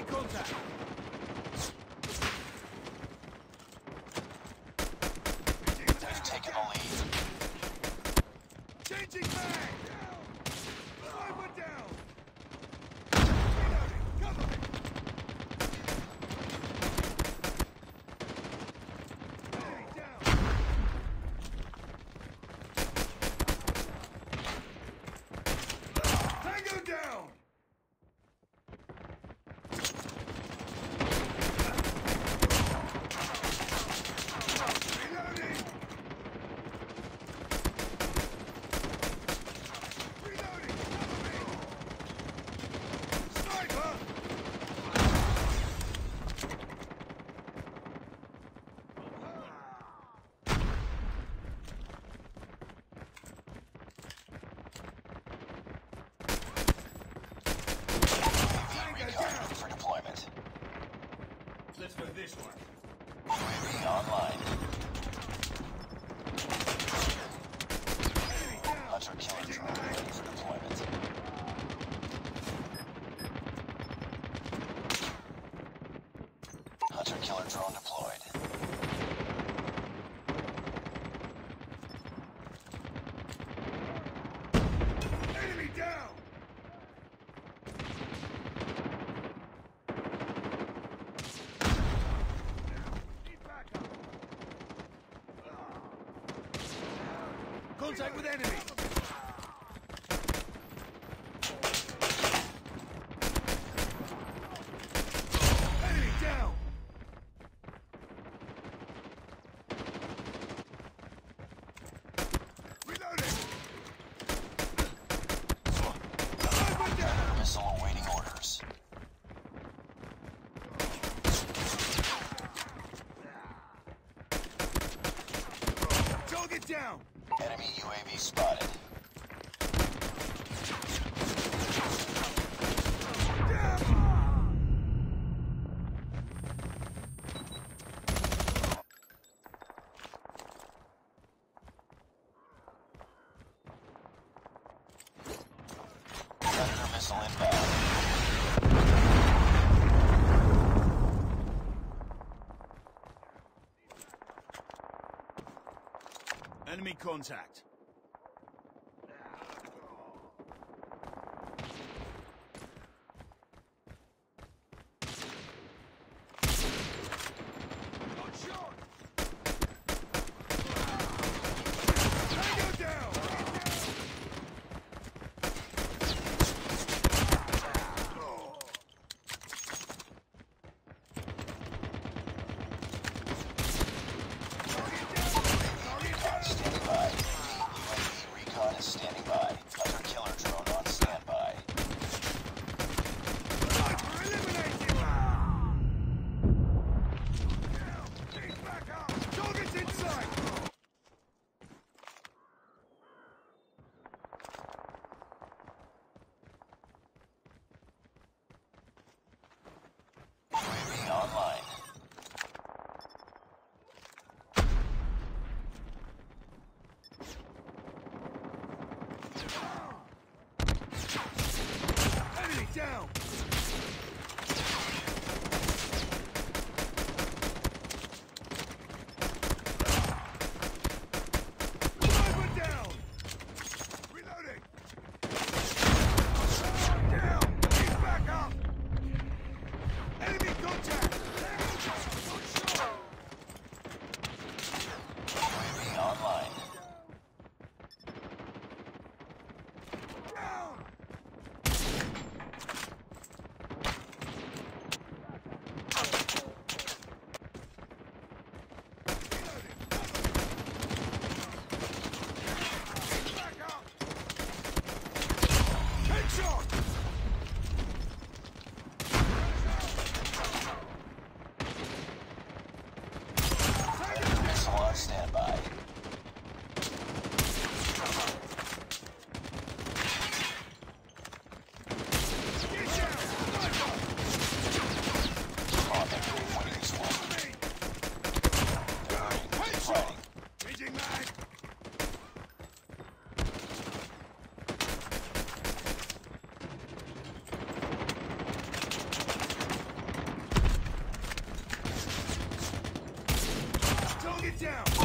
Enemy contact! Hunter killer drone deployed. Enemy down! Contact with enemy! down! Enemy UAV spotted. Predator missile inbound. contact. Standby. Down!